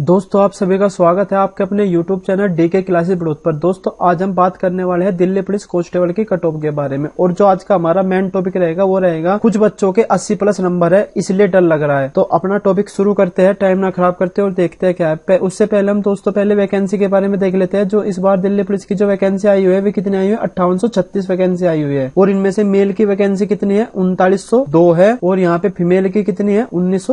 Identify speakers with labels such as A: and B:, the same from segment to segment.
A: दोस्तों, आप सभी का स्वागत है आपके अपने YouTube channel DK classes Barod पर। दोस्तों, आज हम बात करने वाले हैं दिल्ली पुलिस कांस्टेबल की कट ऑफ़ के बारे में। और जो आज का हमारा मेन टॉपिक रहेगा, वो रहेगा कुछ बच्चों के 80 प्लस नंबर है, इसलिए डर लग रहा है। तो अपना टॉपिक शुरू करते हैं टाइम ना खराब करते और देखते हैं क्या है। उससे पहले हम दोस्तों, पहले वैकेंसी के बारे में देख लेते हैं, जो इस बार दिल्ली पुलिस की जो वैकेंसी आई हुई है, वे कितनी आई हुई है? अट्ठावन वैकेंसी आई हुई है। और इनमें से मेल की वैकेंसी कितनी है? उनतालीस है। और यहाँ पे फीमेल की कितनी है? उन्नीस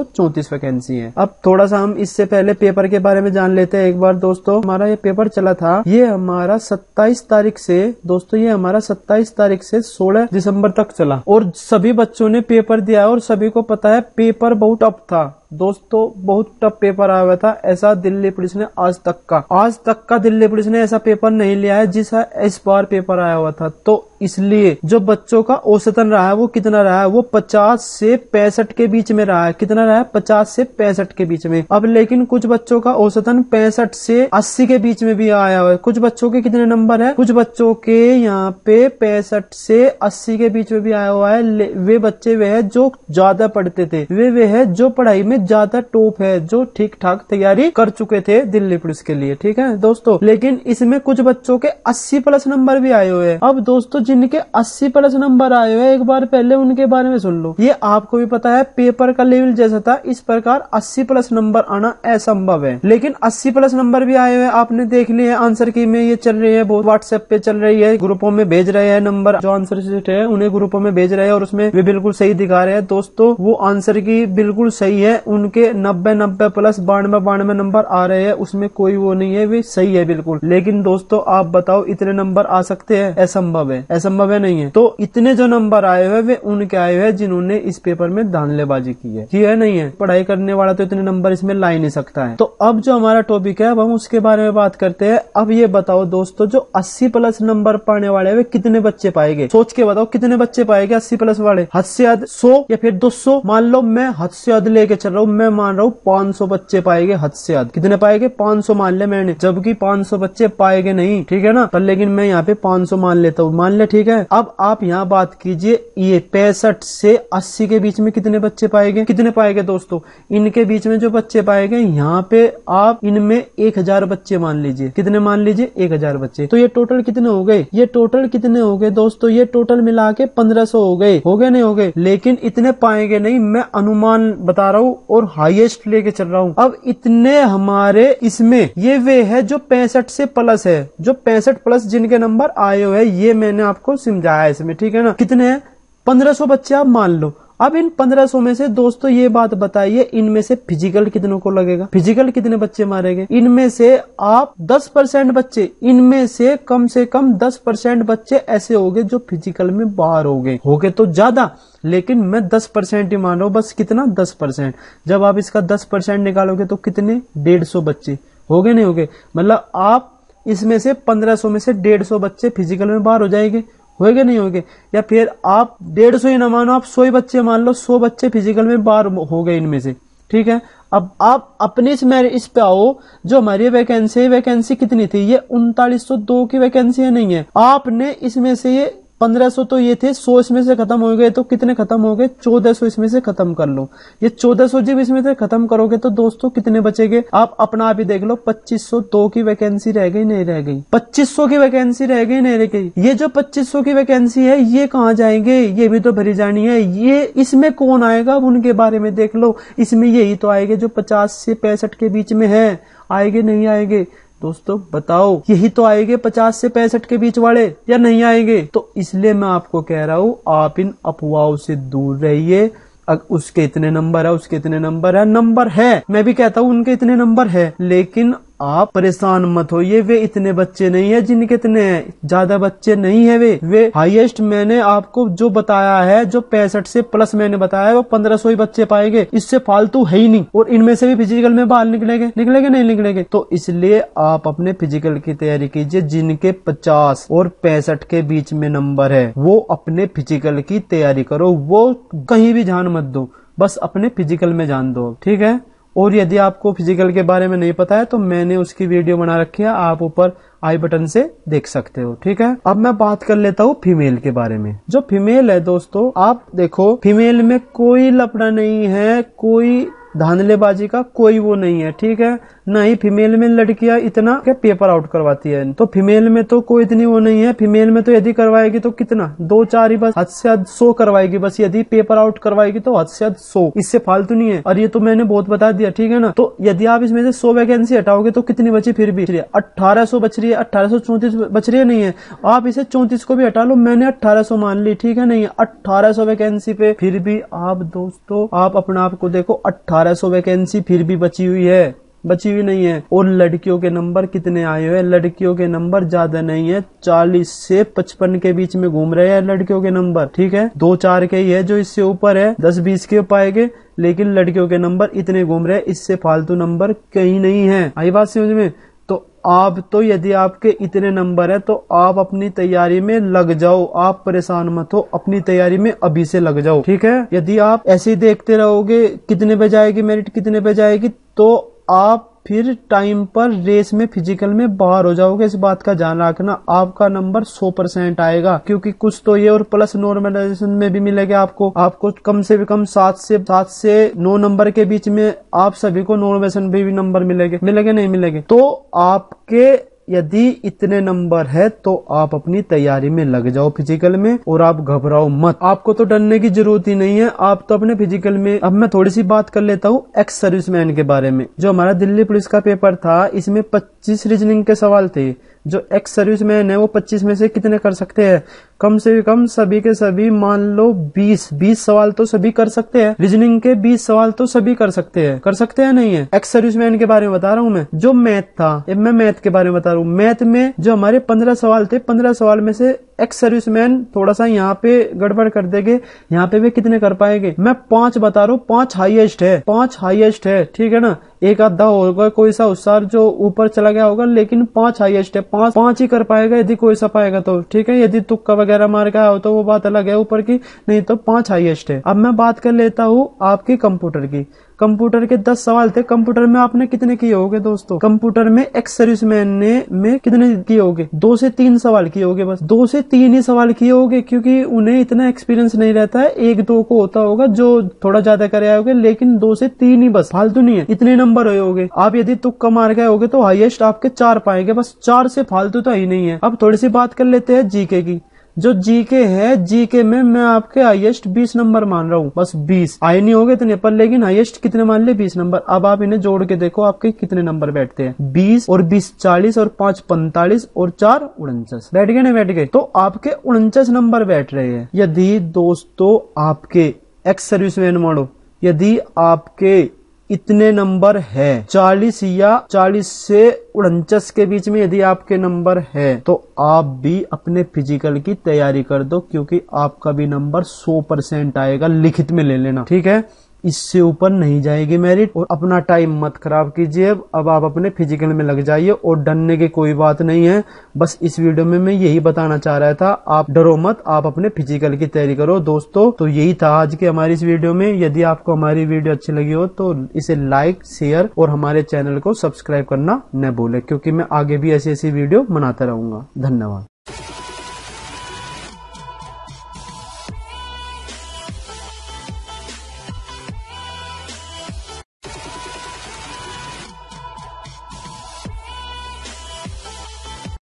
A: वैकेंसी है। अब थोड़ा सा हम इससे पहले पेपर के बारे में जान लेते हैं एक बार दोस्तों। हमारा ये पेपर चला था। ये हमारा 27 तारीख से, दोस्तों ये हमारा 27 तारीख से 16 दिसंबर तक चला। और सभी बच्चों ने पेपर दिया और सभी को पता है, पेपर बहुत टफ था। दोस्तों, बहुत टफ पेपर आया हुआ था। ऐसा दिल्ली पुलिस ने आज तक का। आज तक का दिल्ली पुलिस ने ऐसा पेपर नहीं लिया है जिस इस बार पेपर आया हुआ था। तो इसलिए जो बच्चों का औसतन रहा है, वो कितना रहा है? वो पचास से पैंसठ के बीच में रहा है। कितना रहा है? पचास से पैंसठ के बीच में। अब लेकिन कुछ बच्चों का औसतन पैंसठ से अस्सी के बीच में भी आया हुआ है। कुछ बच्चों के कितने नंबर है? कुछ बच्चों के यहाँ पे पैंसठ से अस्सी के बीच में भी आया हुआ है। वे बच्चे वे है जो ज़्यादा पढ़ते थे। वे वे है जो पढ़ाई में ज़्यादा टॉप है जो ठीक ठाक तैयारी कर चुके थे दिल्ली पुलिस के लिए, ठीक है दोस्तों? लेकिन इसमें कुछ बच्चों के 80 प्लस नंबर भी आए हुए हैं। अब दोस्तों, जिनके 80 प्लस नंबर आए हुए एक बार पहले उनके बारे में सुन लो। ये आपको भी पता है, पेपर का लेवल जैसा था, इस प्रकार 80 प्लस नंबर आना असंभव है। लेकिन 80 प्लस नंबर भी आए हुए आपने देख लिए आंसर की में ये चल रही है, बहुत व्हाट्सएप पे चल रही है, ग्रुपों में भेज रहे हैं नंबर, जो आंसर शीट है, उन्हें ग्रुपों में भेज रहे हैं और उसमें वे बिल्कुल सही दिखा रहे हैं। दोस्तों, वो आंसर की बिल्कुल सही है उनके नब्बे नब्बे प्लस बानवे बानवे नंबर आ रहे हैं, उसमें कोई वो नहीं है, वे सही है बिल्कुल। लेकिन दोस्तों, आप बताओ, इतने नंबर आ सकते हैं? असंभव है। असंभव है नहीं है। तो इतने जो नंबर आए हुए वे उनके आए हुए जिन्होंने इस पेपर में धानलेबाजी की है। जी है, नहीं है? पढ़ाई करने वाला तो इतने नंबर इसमें ला ही नहीं सकता है। तो अब जो हमारा टॉपिक है, अब हम उसके बारे में बात करते हैं। अब ये बताओ दोस्तों, जो अस्सी प्लस नंबर पाने वाले वे कितने बच्चे पाएँगे सोच के बताओ, कितने बच्चे पाएँगे अस्सी प्लस वाले? हद से हद सौ या फिर दो सौ? मान लो, मैं हद से हद लेके चल रहा हूँ मैं मान रहा हूँ पाँच सौ बच्चे पाएँगे हद से हद। कितने पाएँगे? पाँच सौ मान ले मैंने। जबकि पाँच सौ बच्चे पाएँगे नहीं, ठीक है ना? पर लेकिन मैं यहाँ पे पाँच सौ मान लेता हूँ। मान ले, ठीक है? अब आप यहाँ बात कीजिए, ये पैंसठ से अस्सी के बीच में कितने बच्चे पाएँगे? कितने पाएँगे दोस्तों? इनके बीच में जो बच्चे पाएँगे, यहाँ पे आप इनमें एक हज़ार बच्चे मान लीजिए। कितने मान लीजिए? एक हज़ार बच्चे। तो ये टोटल कितने हो गए? ये टोटल कितने हो गए दोस्तों? ये टोटल मिला के पंद्रह सौ हो गए। हो गए, नहीं हो गए? लेकिन इतने पाएँगे नहीं, मैं अनुमान बता रहा हूँ और हाईएस्ट लेके चल रहा हूँ। अब इतने हमारे इसमें, ये वे है जो पैंसठ से प्लस है। जो पैंसठ प्लस जिनके नंबर आए हुए हैं, ये मैंने आपको समझाया इसमें, ठीक है ना? कितने हैं? पंद्रह सौ बच्चे आप मान लो। अब इन 1500 में से दोस्तों ये बात बताइए, इनमें से फ़िज़िकल कितनों को लगेगा? फ़िज़िकल कितने बच्चे मारेंगे? इनमें से आप 10 परसेंट बच्चे, इनमें से कम से कम 10 परसेंट बच्चे ऐसे हो गए जो फ़िज़िकल में बाहर हो गए हो गए तो ज़्यादा, लेकिन मैं 10 परसेंट ही मान रहा हूँ, बस कितना? 10 परसेंट। जब आप इसका 10 परसेंट निकालोगे तो कितने? डेढ़ सौ बच्चे। हो गए नहीं हो गए मतलब आप इसमें से 1500 में से डेढ़ सौ बच्चे फ़िज़िकल में बाहर हो जाएँगे। होएगे नहीं होगे या फिर आप डेढ़ सौ ही ना मानो, आप सौ ही बच्चे मान लो, सौ बच्चे फ़िज़िकल में बार हो गए इनमें से। ठीक है? अब आप अपने इस इस पे आओ, जो हमारी वैकेंसी वैकेंसी कितनी थी? ये उनतालीस की वैकेंसी नहीं है। आपने इसमें से ये पंद्रह सौ तो ये थे, सौ इसमें से खत्म हो गए तो कितने खत्म हो गए? चौदह सौ इसमें से खत्म कर लो। ये चौदह सौ जब इसमें से खत्म करोगे तो दोस्तों कितने बचेगे? आप अपना आप ही देख लो, पच्चीस सौ दो की वैकेंसी रह गई, नहीं रह गई। पच्चीस सौ की वैकेंसी रह गई, नहीं रह गई। ये जो पच्चीस सौ की वैकेंसी है, ये कहाँ जाएँगे? ये भी तो भरी जानी है। ये इसमें कौन आएगा? उनके बारे में देख लो। इसमें यही तो आएँगे जो पचास से पैंसठ के बीच में है। आएँगे, नहीं आएँगे? दोस्तों, बताओ, यही तो आएँगे पचास से पैंसठ के बीच वाले, या नहीं आएँगे? तो इसलिए मैं आपको कह रहा हूँ, आप इन अफवाहों से दूर रहिए। उसके इतने नंबर है, उसके इतने नंबर है। नंबर है, मैं भी कहता हूँ, उनके इतने नंबर है, लेकिन आप परेशान मत हो, ये वे इतने बच्चे नहीं है जिनके इतने ज़्यादा बच्चे नहीं है वे। वे हाईएस्ट मैंने आपको जो बताया है, जो पैंसठ से प्लस मैंने बताया है, वो पंद्रह सौ ही बच्चे पाएँगे। इससे फालतू है ही नहीं। और इनमें से भी फ़िज़िकल में बाहर निकलेंगे। निकलेंगे नहीं निकलेंगे? तो इसलिए आप अपने फ़िज़िकल की तैयारी कीजिए, जिनके पचास और पैंसठ के बीच में नंबर है। वो अपने फ़िज़िकल की तैयारी करो। वो कहीं भी ध्यान मत दो। बस अपने फ़िज़िकल में जान दो। ठीक है? और यदि आपको फ़िज़िकल के बारे में नहीं पता है तो मैंने उसकी वीडियो बना रखी है, आप ऊपर आई बटन से देख सकते हो, ठीक है? अब मैं बात कर लेता हूँ फीमेल के बारे में। जो फीमेल है दोस्तों, आप देखो फीमेल में कोई लपड़ा नहीं है, कोई धांधलेबाजी का कोई वो नहीं है, ठीक है? नहीं फीमेल में लड़कियाँ इतना क्या पेपर आउट करवाती है। तो फीमेल में तो कोई इतनी वो नहीं है। फीमेल में तो यदि करवाएगी तो कितना? दो, चार ही, बस हद से हद सौ करवाएगी। बस यदि पेपर आउट करवाएगी तो हद से हद सौ। इससे फालतू नहीं है। और ये तो मैंने बहुत बता दिया, ठीक है ना? तो यदि आप इसमें से सौ वैकेंसी हटाओगे तो कितनी बची फिर भी? अट्ठारह सौ बच रही है, अट्ठारह सौ चौंतीस बच रही है, नहीं है। आप इसे चौंतीस को भी हटा लो, मैंने अट्ठारह सौ मान ली, ठीक है? नहीं अट्ठारह सौ वैकेंसी पे फिर भी आप दोस्तों, आप अपने आप को देखो, अट्ठारह सौ वैकेंसी फिर भी बची हुई है। बची हुई नहीं है। और लड़कियों के नंबर कितने आए हुए लड़कियों के नंबर ज़्यादा नहीं है। चालीस से पचपन के बीच में घूम रहे हैं लड़कियों के नंबर ठीक है? दो चार के ही है जो इससे ऊपर है। दस बीस के पाएँगे, लेकिन लड़कियों के नंबर इतने घूम रहे हैं, इससे फालतू नंबर कहीं नहीं है। आई बात समझ में? आप तो यदि आपके इतने नंबर है तो आप अपनी तैयारी में लग जाओ। आप परेशान मत हो, अपनी तैयारी में अभी से लग जाओ, ठीक है? यदि आप ऐसे ही देखते रहोगे, कितने पे जाएगी मेरिट, कितने पे जाएगी तो आप फिर टाइम पर रेस में फ़िज़िकल में बाहर हो जाओगे इस बात का ध्यान रखना। आपका नंबर 100 परसेंट आएगा क्योंकि कुछ तो ये और प्लस नॉर्मलाइजेशन में भी मिलेगा आपको। आपको कम से कम सात से सात से नौ नंबर के बीच में आप सभी को नॉर्मलाइजेशन भी, भी नंबर मिलेगा। मिलेगा नहीं मिलेंगे। तो आपके यदि इतने नंबर है तो आप अपनी तैयारी में लग जाओ फ़िज़िकल में और आप घबराओ मत। आपको तो डरने की ज़रूरत ही नहीं है। आप तो अपने फ़िज़िकल में, अब मैं थोड़ी सी बात कर लेता हूँ एक्स सर्विसमैन के बारे में। जो हमारा दिल्ली पुलिस का पेपर था, इसमें पच्चीस रीजनिंग के सवाल थे। जो एक्स सर्विस सर्विसमैन है, वो 25 में से कितने कर सकते हैं? कम से कम सभी के सभी, मान लो 20 20 सवाल तो सभी कर सकते हैं। रीजनिंग के 20 सवाल तो सभी कर सकते हैं। कर सकते हैं नहीं है? एक्स सर्विस मैन के बारे में बता रहा हूँ मैं। जो मैथ था मैं मैथ के बारे में बता रहा हूँ। मैथ में जो हमारे पंद्रह सवाल थे, पंद्रह सवाल में से एक्स सर्विसमैन थोड़ा सा यहाँ पे गड़बड़ कर देंगे। यहाँ पे वे कितने कर पाएँगे? मैं पाँच बता रहा हूँ, पाँच हाईएस्ट है, पाँच हाईएस्ट है, ठीक है ना? एक आधा होगा, कोई सा उत्सार जो ऊपर चला गया होगा, लेकिन पाँच हाईएस्ट है, पाँच पाँच ही कर पाएगा, यदि कोई सा पाएगा तो ठीक है? यदि तुक्का वगैरह मार के हो तो वो बात अलग है, ऊपर की, नहीं तो पाँच हाईएस्ट है। अब मैं बात कर लेता हूँ आपकी कंप्यूटर की। कंप्यूटर के दस सवाल थे। कंप्यूटर में आपने कितने किए होगे दोस्तों? कंप्यूटर में एक्स सर्विसमैन ने में कितने किए होगे? दो से तीन सवाल किए होगे बस। दो से तीन ही सवाल किए होगे क्योंकि उन्हें इतना एक्सपीरियंस नहीं रहता है। एक दो को होता होगा जो थोड़ा ज़्यादा करे होगे, लेकिन दो से तीन ही बस। फालतू नहीं है। इतने नंबर हुए होगे। आप यदि तुक्का मार गए होगे तो हाईएस्ट आपके चार पाएँगे। बस चार से फालतू तो ही नहीं है। अब थोड़ी सी बात कर लेते हैं जीके की। जो जीके है जीके में मैं आपके हाईएस्ट 20 नंबर मान रहा हूँ। बस 20 आए नहीं होगे इतने, पर लेकिन हाईएस्ट कितने मान ले? 20 नंबर अब आप इन्हें जोड़ के देखो, आपके कितने नंबर बैठते हैं। 20 और 20 40 और 5 45 और चार, उनचास। बैठ गए ना, बैठ गए? तो आपके उनचास नंबर बैठ रहे हैं। यदि दोस्तों, आपके एक्स सर्विसमैन मोडो यदि आपके इतने नंबर है। चालीस या चालीस से उनचास के बीच में यदि आपके नंबर है तो आप भी अपने फ़िज़िकल की तैयारी कर दो, क्योंकि आपका भी नंबर 100 परसेंट आएगा, लिखित में ले लेना। ठीक है? इससे ऊपर नहीं जाएगी मेरिट और अपना टाइम मत खराब कीजिए। अब आप अपने फ़िज़िकल में लग जाइए और डरने की कोई बात नहीं है। बस इस वीडियो में मैं यही बताना चाह रहा था, आप डरो मत, आप अपने फ़िज़िकल की तैयारी करो दोस्तों। तो यही था आज की हमारी इस वीडियो में। यदि आपको हमारी वीडियो अच्छी लगी हो तो इसे लाइक शेयर और हमारे चैनल को सब्सक्राइब करना न भूले, क्योंकि मैं आगे भी ऐसी ऐसी वीडियो बनाता रहूँगा। धन्यवाद।